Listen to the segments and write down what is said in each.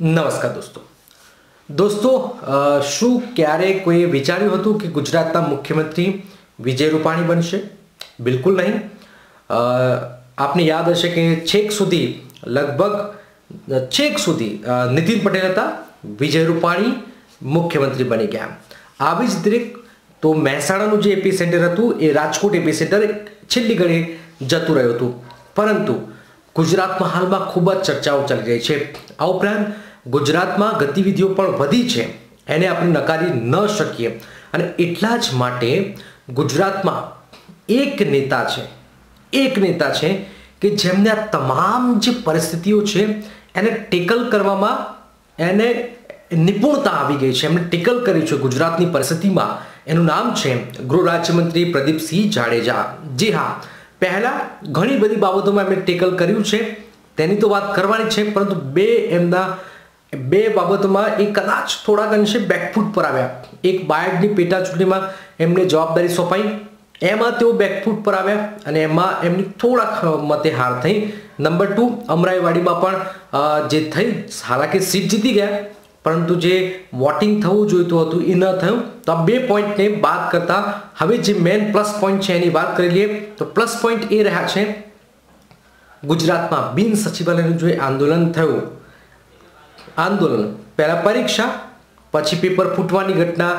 નમસ્કાર દોસ્તો. દોસ્તો શું ક્યારે કોઈએ વિચાર્યું હતું કે ગુજરાતના મુખ્યમંત્રી વિજય રૂપાણી બનશે? બિલકુલ નહીં. આપને યાદ હશે કે છેક સુધી, લગભગ, છેક સુધી નીતિન પટેલ હતા, વિજય રૂપાણી મુખ્યમંત્રી બની ગયા. આવી જ દરેક તો મહેસાણાનું જે એપી સેન્ટર હતું, એ રાજકોટ એપી સેન્ટર છેલ્લી ઘડી જતું રહ્યું હતું. પરંતુ ગુજરાતમાં હાલમાં ખૂબ જ ચર્ચાઓ ચાલી રહી છે. આ ઉપરાંત ગુજરાતમાં ગતિવિધિઓ પણ વધી છે, એને આપણે નકારી ન શકીએ. અને એટલા જ માટે ગુજરાતમાં એક નેતા છે, એક નેતા છે કે જેમને આ તમામ જે પરિસ્થિતિઓ છે, એને ટેકલ કરવામાં એને નિપુણતા આવી ગઈ છે. એમણે ટેકલ કર્યું છે ગુજરાતની પરિસ્થિતિમાં. એનું નામ છે ગૃહ રાજ્યમંત્રી પ્રદીપસિંહ જાડેજા. જી હા, પહેલા ઘણી બધી બાબતોમાં એમણે ટેકલ કર્યું છે. તેની તો વાત કરવાની છે, પરંતુ બે એમના બે બાબતોમાં એ કદાચ થોડાક અંશે બેકફૂટ પર આવ્યા. એક બાયડની પેટા ચૂંટણીમાં એમને જવાબદારી સોંપાઈ. એમાં તેઓ બેકફૂટ પર આવ્યા અને એમાં એમની થોડાક મતે હાર થઈ. નંબર ટુ અમરાઈવાડીમાં પણ જે થઈ, હાલાકી સીટ જીતી ગયા. પરંતુ જે વોટિંગ થવું જોઈતું હતું એ ન થયું. તો આ બે પોઈન્ટને બાદ કરતા હવે જે મેન પ્લસ પોઈન્ટ છે એની વાત કરી લઈએ, તો પ્લસ પોઈન્ટ એ રહ્યા છે ગુજરાતમાં બિન સચિવાલયનું જે આંદોલન થયું. આંદોલન. પહેલાં પરીક્ષા, પછી પેપર ફૂટવાની ઘટના,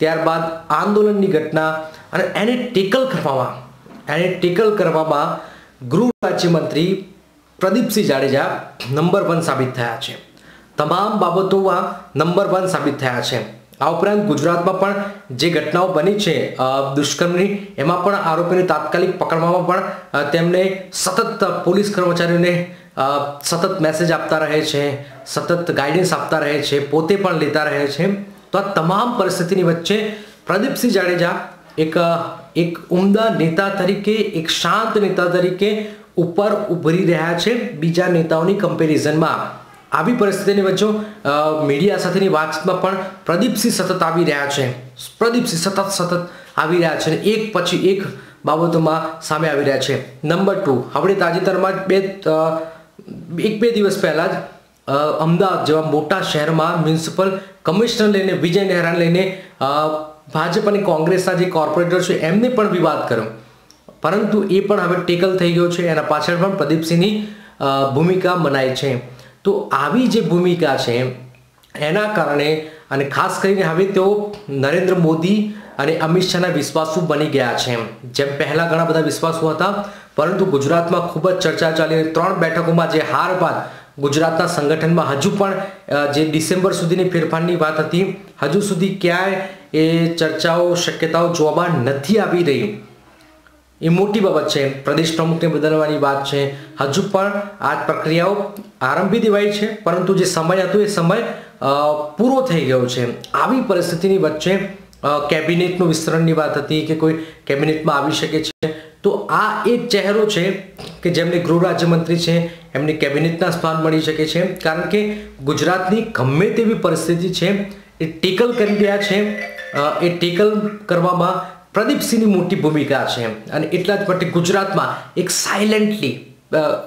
ત્યારબાદ આંદોલનની ઘટના અને એને ટેકલ કરવામાં. એને ટેકલ કરવામાં ગૃહ રાજ્યમંત્રી પ્રદીપસિંહ જાડેજા નંબર વન સાબિત થયા છે. તમામ બાબતોમાં નંબર વન સાબિત થયા છે. આ ઉપરાંત ગુજરાતમાં પણ જે ઘટનાઓ બની છે દુષ્કર્મની, એમાં પણ આરોપીને તાત્કાલિક પકડવામાં પણ તેમને સતત પોલીસ કર્મચારીઓને સતત મેસેજ આપતા રહે છે, સતત ગાઈડન્સ આપતા રહે છે, પોતે પણ લેતા રહે છે. તો આ તમામ પરિસ્થિતિની વચ્ચે પ્રદીપસિંહ જાડેજા એક એક ઉમદા નેતા તરીકે, એક શાંત નેતા તરીકે ઉપર ઉભરી રહ્યા છે બીજા નેતાઓની કમ્પેરિઝનમાં આવી પરિસ્થિતિની વચ્ચે મીડિયા સાથેની વાતચીતમાં પણ પ્રદીપસિંહ સતત આવી રહ્યા છે. પ્રદીપસિંહ સતત સતત આવી રહ્યા છે એક પછી એક બાબતોમાં સામે આવી રહ્યા છે. નંબર ટુ આપણે તાજેતરમાં બે એક બે દિવસ પહેલાં જ અમદાવાદ જેવા મોટા શહેરમાં મ્યુનિસિપલ કમિશનર લઈને, વિજય નહેરાને લઈને ભાજપ અને કોંગ્રેસના જે કોર્પોરેટર છે, એમને પણ વિવાદ કર્યો. પરંતુ એ પણ હવે ટેકલ થઈ ગયો છે, એના પાછળ પણ પ્રદીપસિંહની ભૂમિકા મનાય છે. તો આવી જે ભૂમિકા છે, એના કારણે અને ખાસ કરીને હવે તેઓ નરેન્દ્ર મોદી અને અમિત શાહના વિશ્વાસુ બની ગયા છે. જેમ પહેલાં ઘણા બધા વિશ્વાસુ હતા પરંતુ ગુજરાતમાં ખૂબ જ ચર્ચા ચાલી ત્રણ બેઠકોમાં જે હાર બાદ ગુજરાતના સંગઠનમાં હજુ પણ જે ડિસેમ્બર સુધીની ફેરફારની વાત હતી, હજુ સુધી ક્યાંય એ ચર્ચાઓ, શક્યતાઓ જોવામાં નથી આવી રહી. એ મોટી બાબત છે. પ્રદેશ પ્રમુખને બદલવાની વાત છે. હજુ પણ આ પ્રક્રિયાઓ આરંભી દેવાઈ છે, પરંતુ જે સમય હતો એ સમય પૂરો થઈ ગયો છે. આવી પરિસ્થિતિની વચ્ચે કેબિનેટનું વિસ્તરણની વાત હતી કે કોઈ કેબિનેટમાં આવી શકે છે. તો આ એક ચહેરો છે કે જેમને ગૃહ રાજ્યમંત્રી છે, એમને કેબિનેટના સ્થાન મળી શકે છે. કારણ કે ગુજરાતની ગમે તેવી પરિસ્થિતિ છે, એ ટેકલ કરી રહ્યા છે. એ ટેકલ કરવામાં પ્રદીપસિંહની મોટી ભૂમિકા છે. અને એટલા જ માટે ગુજરાતમાં એક સાયલેન્ટલી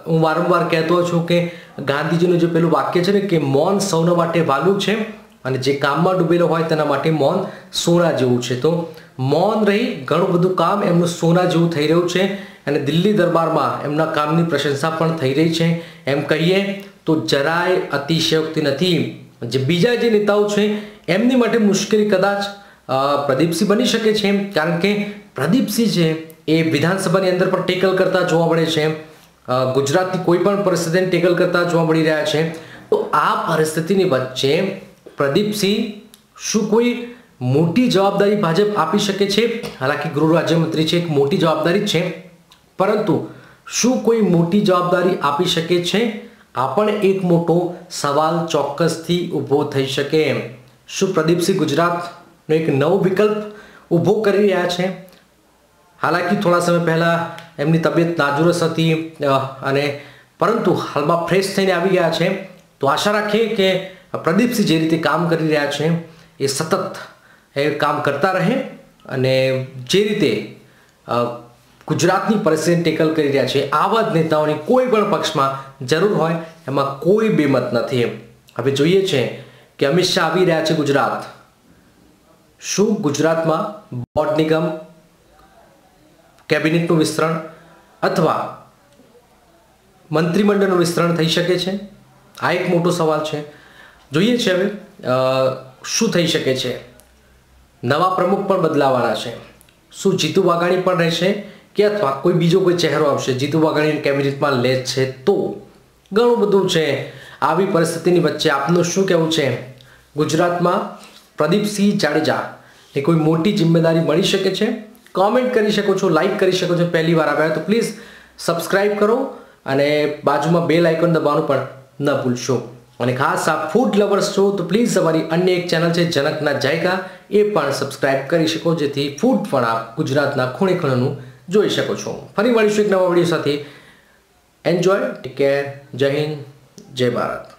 હું વારંવાર કહેતો છું કે ગાંધીજીનું જે પેલું વાક્ય છે ને કે મૌન સૌના માટે વાલું છે અને જે કામમાં ડૂબેલો હોય તેના માટે મૌન સોના જેવું છે. તો મૌન રહી ઘણું બધું કામ એમનું સોના જેવું થઈ રહ્યું છે અને દિલ્હી દરબારમાં એમના કામની પ્રશંસા પણ થઈ રહી છે. એમ કહીએ તો જરાય અતિશયોક્તિ નથી. જે બીજા જે નેતાઓ છે, એમની માટે મુશ્કેલી કદાચ પ્રદીપસિંહ બની શકે છે કારણ કે પ્રદીપસિંહ છે એ વિધાનસભાની અંદર પણ ટેકલ કરતા જોવા મળે છે. ગુજરાતની કોઈ પણ પરિસ્થિતિને ટેકલ કરતા જોવા મળી રહ્યા છે. તો આ પરિસ્થિતિની વચ્ચે પ્રદીપસિંહ શું કોઈ મોટી જવાબદારી ભાજપ આપી શકે છે? હાલાકી ગૃહ રાજ્યમંત્રી છે, એક મોટી જવાબદારી છે. પરંતુ શું કોઈ મોટી જવાબદારી આપી શકે છે? આ પણ એક મોટો સવાલ ચોક્કસથી ઊભો થઈ શકે શું પ્રદીપસિંહ ગુજરાતનો એક નવો વિકલ્પ ઊભો કરી રહ્યા છે? હાલાકી થોડા સમય પહેલાં એમની તબિયત નાજુરસ હતી અને પરંતુ હાલમાં ફ્રેશ થઈને આવી ગયા છે. તો આશા રાખીએ કે પ્રદીપસિંહ જે રીતે કામ કરી રહ્યા છે, એ સતત, એ કામ કરતા રહે અને જે રીતે ગુજરાતની પરિસ્થિતિ ટેકલ કરી રહ્યા છે, આવા જ નેતાઓની કોઈ પણ પક્ષમાં જરૂર હોય, એમાં કોઈ બેમત નથી એમ. હવે જોઈએ છે કે અમિત શાહ આવી રહ્યા છે ગુજરાત. શું ગુજરાતમાં બોર્ડ નિગમ, કેબિનેટનું વિસ્તરણ અથવા મંત્રીમંડળનું વિસ્તરણ થઈ શકે છે? આ એક મોટો સવાલ છે. જોઈએ છે હવે શું થઈ શકે છે? નવા પ્રમુખ પણ બદલાવાના છે. શું જીતુ વાઘાણી પણ રહેશે કે અથવા કોઈ બીજો કોઈ ચહેરો આવશે? જીતુ વાઘાણીને કેવી રીતમાં લે છે તો? ઘણું બધું છે. આવી પરિસ્થિતિની વચ્ચે આપનું શું કહેવું છે? ગુજરાતમાં પ્રદીપસિંહ જાડેજા ને કોઈ મોટી જિમ્મેદારી મળી શકે છે? કોમેન્ટ કરી શકો છો, લાઈક કરી શકો છો. પહેલી વાર આવ્યા તો પ્લીઝ સબસ્ક્રાઈબ કરો અને બાજુમાં બેલ આઇકોન દબાવવાનું પણ ન ભૂલશો. અને ખાસ આ ફૂડ લવર્સ છો તો પ્લીઝ અમારી અન્ય એક ચેનલ છે જનકના જાયકા. એ પણ સબસ્ક્રાઇબ કરી શકો જેથી ફૂડ પણ આપ ગુજરાતના ખૂણે ખૂણેનું જોઈ શકો છો. ફરી મળીશું એક નવા વીડિયો સાથે. એન્જોય ટેક કેર જય હિન્દ, જય ભારત.